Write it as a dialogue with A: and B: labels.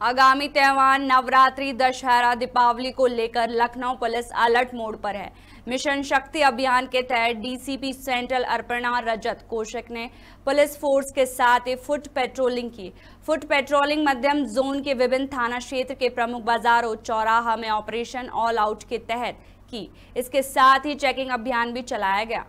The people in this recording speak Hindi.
A: आगामी त्यौहार, नवरात्रि, दशहरा, दीपावली को लेकर लखनऊ पुलिस अलर्ट मोड पर है। मिशन शक्ति अभियान के तहत डीसीपी सेंट्रल अर्पणा रजत कोशक ने पुलिस फोर्स के साथ फुट पेट्रोलिंग की। फुट पेट्रोलिंग मध्यम जोन के विभिन्न थाना क्षेत्र के प्रमुख बाजारों, चौराहा में ऑपरेशन ऑल आउट के तहत की। इसके साथ ही चेकिंग अभियान भी चलाया गया।